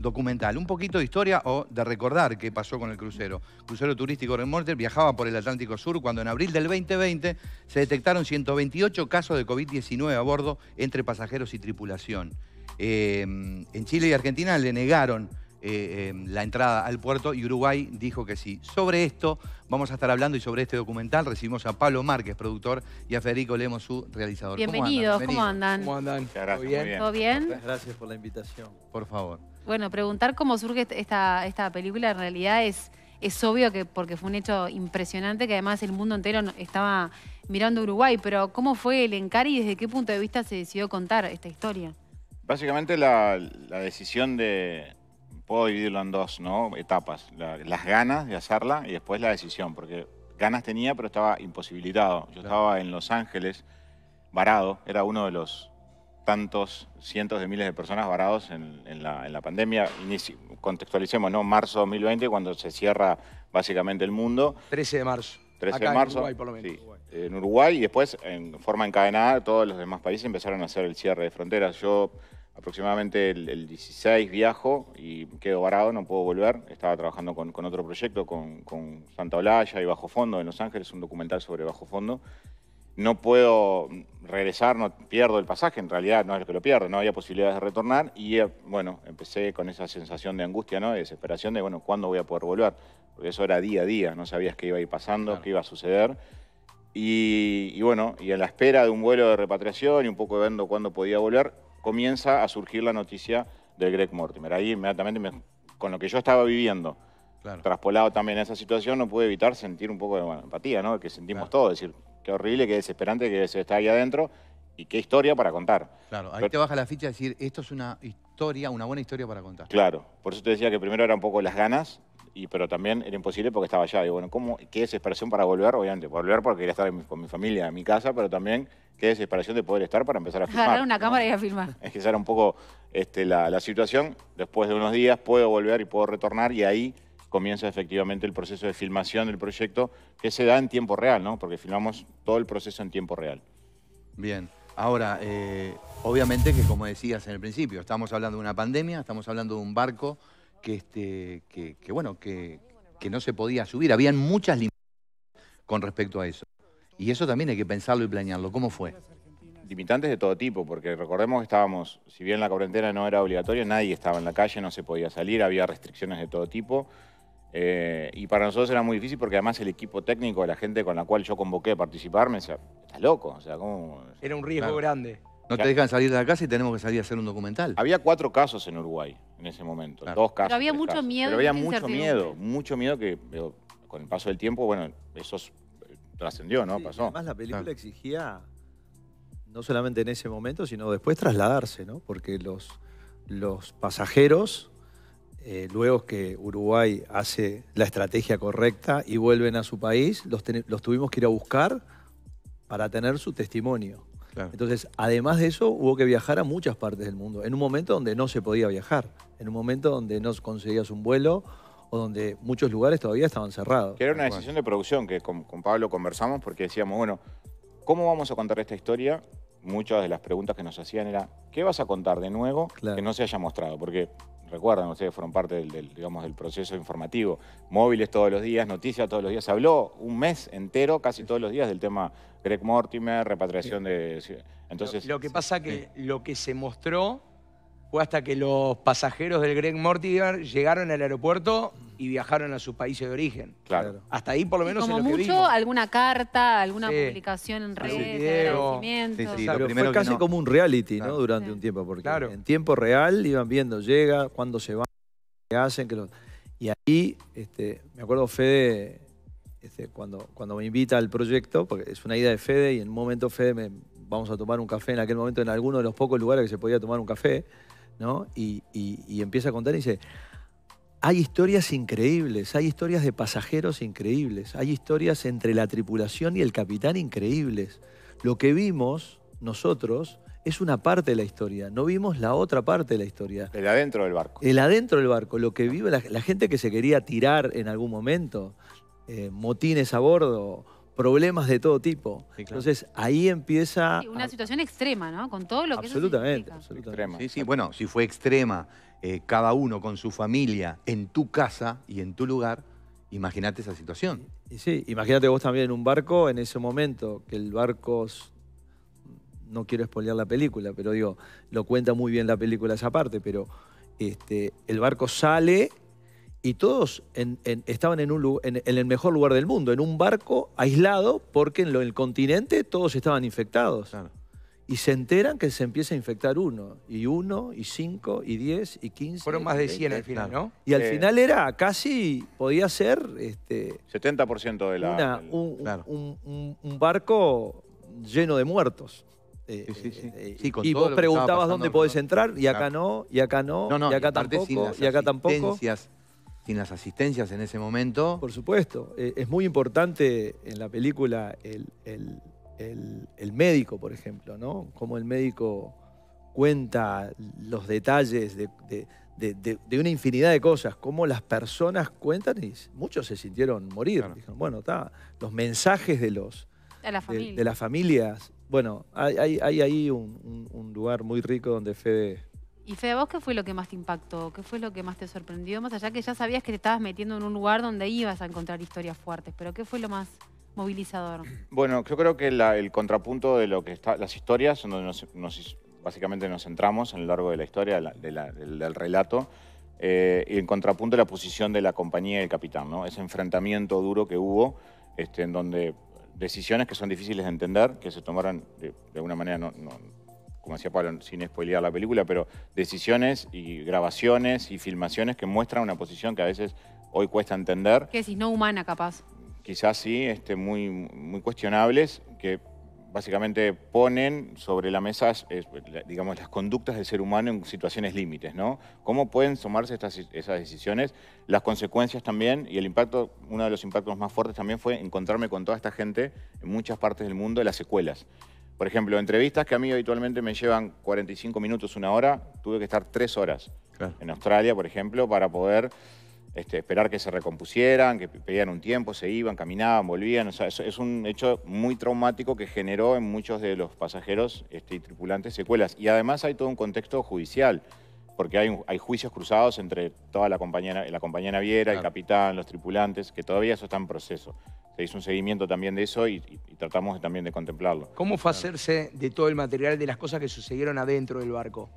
documental. Un poquito de historia o de recordar qué pasó con el crucero. Crucero turístico Remorter viajaba por el Atlántico Sur cuando en abril del 2020 se detectaron 128 casos de COVID-19 a bordo entre pasajeros y tripulación. Eh, en Chile y Argentina le negaron eh, eh, la entrada al puerto y Uruguay dijo que sí. Sobre esto vamos a estar hablando y sobre este documental recibimos a Pablo Márquez, productor, y a Federico Lemos, su realizador. Bienvenidos, ¿cómo andan? ¿Cómo andan? Gracias, bien? ¿Todo bien? Gracias por la invitación. Por favor. Bueno, preguntar cómo surge esta, esta película en realidad es, es obvio que porque fue un hecho impresionante que además el mundo entero estaba mirando Uruguay, pero ¿cómo fue el encare y desde qué punto de vista se decidió contar esta historia? Básicamente la, la decisión de, puedo dividirlo en dos ¿no? etapas, La- las ganas de hacerla y después la decisión, porque ganas tenía pero estaba imposibilitado. Yo Claro. estaba en Los Ángeles varado, era uno de los tantos cientos de miles de personas varados en, en la, en la pandemia. Inici- contextualicemos, ¿no? Marzo 2020, cuando se cierra básicamente el mundo. 13 de marzo. 13 Acá de en marzo. Uruguay, por lo menos. sí, en Uruguay y después, en forma encadenada, todos los demás países empezaron a hacer el cierre de fronteras. Yo aproximadamente el, el 16 viajo y quedo varado, no puedo volver. Estaba trabajando con, con otro proyecto, con, con Santa Olalla y Bajo Fondo en Los Ángeles, un documental sobre Bajo Fondo. No puedo regresar, no pierdo el pasaje, en realidad no es que lo pierdo, no había posibilidades de retornar y eh, bueno, empecé con esa sensación de angustia, ¿no? de desesperación de, bueno, ¿cuándo voy a poder volver? Porque eso era día a día, no sabías qué iba a ir pasando, Claro. qué iba a suceder. Y, y bueno, y a la espera de un vuelo de repatriación y un poco viendo cuándo podía volver, comienza a surgir la noticia de Greg Mortimer. Ahí inmediatamente, me- con lo que yo estaba viviendo, Claro. traspolado también a esa situación, no pude evitar sentir un poco de bueno, empatía, ¿no? Que sentimos Claro. todos, decir, qué horrible, qué desesperante que se está ahí adentro y qué historia para contar. Claro, ahí Pero- te baja la ficha de decir, esto es una historia, una buena historia para contar. Claro, por eso te decía que primero era un poco las ganas, y, pero también era imposible porque estaba allá. Y bueno, ¿cómo, qué desesperación para volver, obviamente, volver porque quería estar mi- con mi familia, en mi casa, pero también qué desesperación de poder estar para empezar a filmar. Agarrar una ¿no? cámara y a filmar. Es que esa era un poco este, la, la situación. Después de unos días puedo volver y puedo retornar y ahí comienza efectivamente el proceso de filmación del proyecto que se da en tiempo real, ¿no? Porque filmamos todo el proceso en tiempo real. Bien. Ahora, eh, obviamente que como decías en el principio, estamos hablando de una pandemia, estamos hablando de un barco que, este, que, que, bueno, que, que no se podía subir. Habían muchas limitaciones con respecto a eso. Y eso también hay que pensarlo y planearlo. ¿Cómo fue? Limitantes de todo tipo, porque recordemos que estábamos, si bien la cuarentena no era obligatoria, nadie estaba en la calle, no se podía salir, había restricciones de todo tipo. eh, y para nosotros era muy difícil porque además el equipo técnico, la gente con la cual yo convoqué a participar, me decía, estás loco, o sea, ¿cómo? Era un riesgo Claro. grande. No te dejan salir de la casa y tenemos que salir a hacer un documental. Había cuatro casos en Uruguay en ese momento, Claro. dos casos. Pero había mucho casos. miedo Pero había mucho miedo, mucho miedo que digo, con el paso del tiempo, bueno, eso es- eh, trascendió, ¿no? Sí, Pasó. Además, la película Claro. exigía, no solamente en ese momento, sino después trasladarse, ¿no? Porque los, los pasajeros, eh, luego que Uruguay hace la estrategia correcta y vuelven a su país, los, ten- los tuvimos que ir a buscar para tener su testimonio. Claro. Entonces, además de eso, hubo que viajar a muchas partes del mundo, en un momento donde no se podía viajar, en un momento donde no conseguías un vuelo o donde muchos lugares todavía estaban cerrados. Que era una decisión de producción que con, con Pablo conversamos porque decíamos, bueno, ¿cómo vamos a contar esta historia? Muchas de las preguntas que nos hacían era, ¿qué vas a contar de nuevo Claro. que no se haya mostrado? Porque recuerdan, ustedes fueron parte del, del, digamos, del proceso informativo, móviles todos los días, noticias todos los días. Se habló un mes entero, casi todos los días, del tema Greg Mortimer, repatriación de... Entonces, lo, lo que pasa que lo que se mostró fue hasta que los pasajeros del Greg Mortimer llegaron al aeropuerto y viajaron a su país de origen. claro. Hasta ahí por lo menos Como en lo que mucho, vimos. alguna carta, alguna Sí. publicación en redes, de video. agradecimiento. Sí, sí, lo primero fue que casi no- como un reality, Claro. ¿no? Durante Sí. un tiempo, porque Claro. en tiempo real iban viendo, llega, cuándo se van, qué hacen, qué lo... Y ahí, este, me acuerdo Fede, este, cuando, cuando me invita al proyecto, porque es una idea de Fede, y en un momento Fede me, vamos a tomar un café, en aquel momento en alguno de los pocos lugares que se podía tomar un café, ¿no? Y, y- y empieza a contar y dice, hay historias increíbles, hay historias de pasajeros increíbles, hay historias entre la tripulación y el capitán increíbles. Lo que vimos nosotros es una parte de la historia, no vimos la otra parte de la historia. El adentro del barco. El adentro del barco, lo que vive la, la gente que se quería tirar en algún momento, eh, motines a bordo, problemas de todo tipo. Sí, claro. Entonces ahí empieza... Sí, una a- situación extrema, ¿no? Con todo lo que eso absolutamente, significa. absolutamente. Extrema. Sí, sí, bueno, si fue extrema eh, cada uno con su familia en tu casa y en tu lugar, imagínate esa situación. Y sí, imagínate vos también en un barco en ese momento, que el barco, no quiero spoilear la película, pero digo, lo cuenta muy bien la película esa parte, pero este, el barco sale y todos en- en- estaban en, un, lu- en, en el mejor lugar del mundo, en un barco aislado, porque en lo- el continente todos estaban infectados. Claro. Y se enteran que se empieza a infectar uno, y uno, y cinco, y diez, y quince. Fueron más de y 100 al final. ¿no? Y al Eh, final era casi, podía ser este, 70% de la... una- un, claro. un- un- un barco lleno de muertos. Eh, Sí, sí, sí. eh, Sí, con y todo vos preguntabas pasando dónde podés entrar, y acá Claro. no, y acá no, No, no, y acá sin tampoco, y acá tampoco. Sin las asistencias en ese momento. Por supuesto, eh, es muy importante en la película el, el- el- el médico, por ejemplo, ¿no? Cómo el médico cuenta los detalles de, de- de- de- de una infinidad de cosas, cómo las personas cuentan y muchos se sintieron morir. Claro. Dijeron, bueno, está, los mensajes de los la de, familia. de las familias. Bueno, hay, hay- hay ahí un, un- un lugar muy rico donde Fede... Y Fede, ¿a vos qué fue lo que más te impactó? ¿Qué fue lo que más te sorprendió? Más allá que ya sabías que te estabas metiendo en un lugar donde ibas a encontrar historias fuertes, pero ¿qué fue lo más movilizador? Bueno, yo creo que el contrapunto de lo que está, las historias, donde básicamente nos centramos a lo largo de la historia, del, relato, eh, y en contrapunto la posición de la compañía y el capitán, ¿no? Ese enfrentamiento duro que hubo, este, en donde decisiones que son difíciles de entender, que se tomaron de, de alguna manera, no- como decía Pablo, sin spoilear la película, pero decisiones y grabaciones y filmaciones que muestran una posición que a veces hoy cuesta entender ¿Qué decís? No humana, capaz. quizás sí, este, muy, muy cuestionables, que básicamente ponen sobre la mesa, es- digamos, las conductas del ser humano en situaciones límites, ¿no? ¿Cómo pueden tomarse estas, esas decisiones? Las consecuencias también, y el impacto, uno de los impactos más fuertes también fue encontrarme con toda esta gente en muchas partes del mundo, las secuelas. Por ejemplo, entrevistas que a mí habitualmente me llevan 45 minutos, una hora, tuve que estar tres horas Claro. en Australia, por ejemplo, para poder este, esperar que se recompusieran, que pedían un tiempo, se iban, caminaban, volvían. O sea, es, es un hecho muy traumático que generó en muchos de los pasajeros este, y tripulantes secuelas. Y además hay todo un contexto judicial, porque hay, juicios cruzados entre toda la compañía, la compañía naviera, el capitán, los tripulantes, que todavía eso está en proceso. Se hizo un seguimiento también de eso y, y- y tratamos de- también de contemplarlo. ¿Cómo fue hacerse de todo el material de las cosas que sucedieron adentro del barco?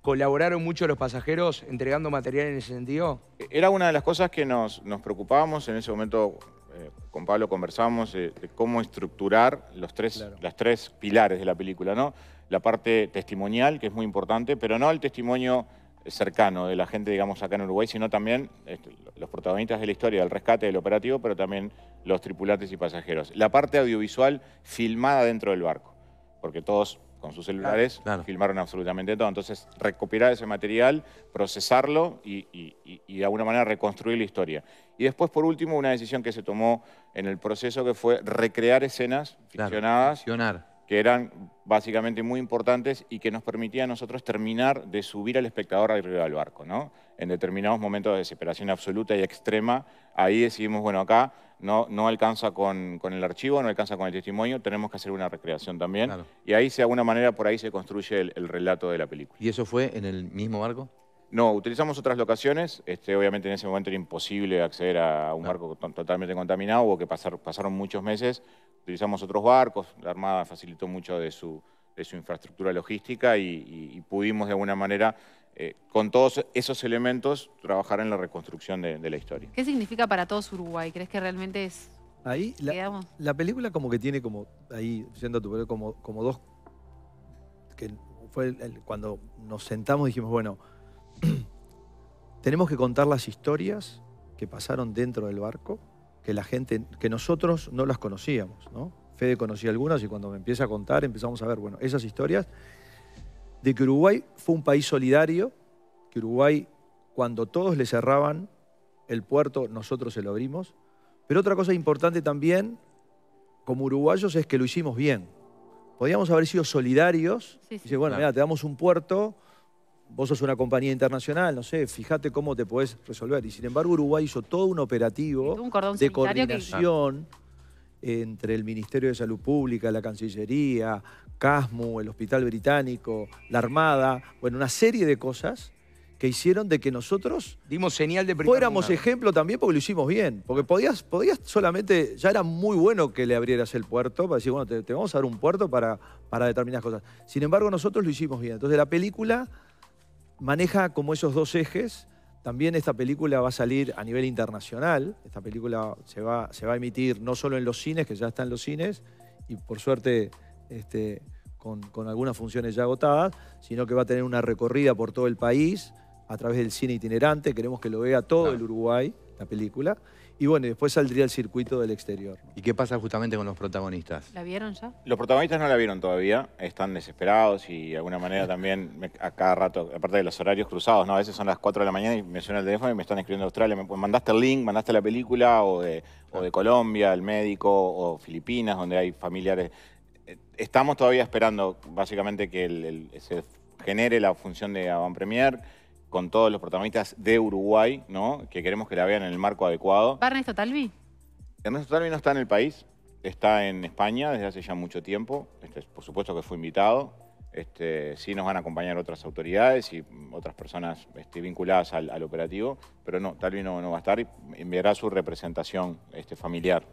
¿Colaboraron mucho los pasajeros entregando material en ese sentido? Era una de las cosas que nos, nos preocupábamos. En ese momento eh, con Pablo conversamos eh, de cómo estructurar los tres, Claro. las tres pilares de la película, ¿no? La parte testimonial, que es muy importante, pero no el testimonio cercano de la gente, digamos, acá en Uruguay, sino también este, los protagonistas de la historia, del rescate del operativo, pero también los tripulantes y pasajeros. La parte audiovisual filmada dentro del barco, porque todos con sus celulares claro. filmaron absolutamente todo. Entonces, recopilar ese material, procesarlo y, y- y- y de alguna manera reconstruir la historia. Y después, por último, una decisión que se tomó en el proceso que fue recrear escenas Claro, ficcionadas ficcionar. Que eran básicamente muy importantes y que nos permitían a nosotros terminar de subir al espectador arriba del barco, ¿no? En determinados momentos de desesperación absoluta y extrema, ahí decidimos, bueno, acá no, no alcanza con, con el archivo, no alcanza con el testimonio, tenemos que hacer una recreación también. Claro. Y ahí, de alguna manera, por ahí se construye el, el relato de la película. ¿Y eso fue en el mismo barco? No, utilizamos otras locaciones. Este, obviamente en ese momento era imposible acceder a un barco to- totalmente contaminado, hubo que pasar, pasaron muchos meses. Utilizamos otros barcos, la Armada facilitó mucho de su, de su infraestructura logística y, y- y pudimos de alguna manera, eh, con todos esos elementos, trabajar en la reconstrucción de, de la historia. ¿Qué significa para todos Uruguay? ¿Crees que realmente es... Ahí la, Quedamos. la película como que tiene como, ahí, siendo a tu película, como, como dos, que fue el- el- cuando nos sentamos dijimos, bueno, tenemos que contar las historias que pasaron dentro del barco, que la gente, que nosotros no las conocíamos, ¿no? Fede conocía algunas y cuando me empieza a contar empezamos a ver, bueno, esas historias de que Uruguay fue un país solidario, que Uruguay, cuando todos le cerraban el puerto, nosotros se lo abrimos. Pero otra cosa importante también, como uruguayos, es que lo hicimos bien. Podíamos haber sido solidarios. Sí, y decir, bueno, Claro. mira, te damos un puerto, vos sos una compañía internacional, no sé, fíjate cómo te podés resolver. Y sin embargo, Uruguay hizo todo un operativo un de que- coordinación entre el Ministerio de Salud Pública, la Cancillería, CASMU, el Hospital Británico, la Armada, bueno, una serie de cosas que hicieron de que nosotros Dimos señal de fuéramos ejemplo también porque lo hicimos bien. Porque podías, podías solamente, ya era muy bueno que le abrieras el puerto para decir, bueno, te, te vamos a dar un puerto para, para determinadas cosas. Sin embargo, nosotros lo hicimos bien. Entonces la película maneja como esos dos ejes. También esta película va a salir a nivel internacional. Esta película se va, se va a emitir no solo en los cines, que ya está en los cines, y por suerte este, con, con algunas funciones ya agotadas, sino que va a tener una recorrida por todo el país a través del cine itinerante. Queremos que lo vea todo Claro. el Uruguay, la película. Y bueno, y después saldría el circuito del exterior. ¿Y qué pasa justamente con los protagonistas? ¿La vieron ya? Los protagonistas no la vieron todavía, están desesperados y de alguna manera también me- a cada rato, aparte de los horarios cruzados, ¿no? A veces son las 4 de la mañana y me suena el teléfono y me están escribiendo de Australia, me mandaste el link, mandaste la película o de, o de Colombia, el médico o Filipinas, donde hay familiares. Eh, Estamos todavía esperando básicamente que el- el- se genere la función de avant premier con todos los protagonistas de Uruguay, ¿no? Que queremos que la vean en el marco adecuado. ¿Va Ernesto Talvi? Ernesto Talvi no está en el país, está en España desde hace ya mucho tiempo. Este, por supuesto que fue invitado. Este, sí nos van a acompañar otras autoridades y otras personas este, vinculadas al, al operativo, pero no, Talvi no, no va a estar y enviará su representación este, familiar.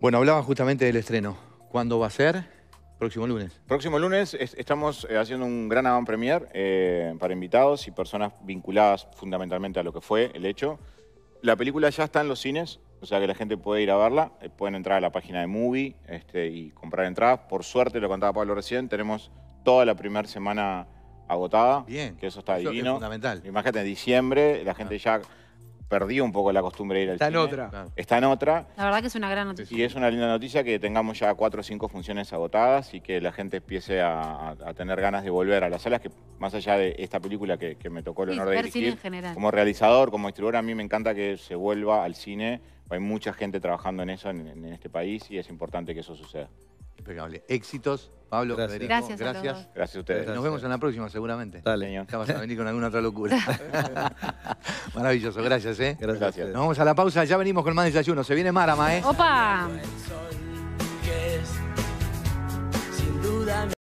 Bueno, hablaba justamente del estreno. ¿Cuándo va a ser? Próximo lunes. Próximo lunes es- estamos eh, haciendo un gran avant premier eh, para invitados y personas vinculadas fundamentalmente a lo que fue el hecho. La película ya está en los cines, o sea que la gente puede ir a verla. Eh, pueden entrar a la página de Movie este, y comprar entradas. Por suerte, lo contaba Pablo recién, tenemos toda la primera semana agotada. Bien. Que eso está Eso es divino. fundamental. Imagínate, en diciembre la gente ya perdió un poco la costumbre de ir al Está en cine. otra. Está en otra. La verdad que es una gran noticia. Y es una linda noticia que tengamos ya cuatro o cinco funciones agotadas y que la gente empiece a, tener ganas de volver a las salas, que más allá de esta película que, que me tocó el Sí, honor de cine dirigir, general. como realizador, como distribuidor, a mí me encanta que se vuelva al cine. Hay mucha gente trabajando en eso en, en este país y es importante que eso suceda. Impecable. Éxitos, Pablo, Gracias. Federico. Gracias a gracias. dos. Gracias a ustedes. Gracias. Nos vemos en la próxima, seguramente. Dale. Señor. Ya vas a venir con alguna otra locura. Maravilloso, gracias, ¿eh? Gracias. a. Nos vamos a la pausa, ya venimos con más desayuno. Se viene Marama, ¿eh? ¡Opa!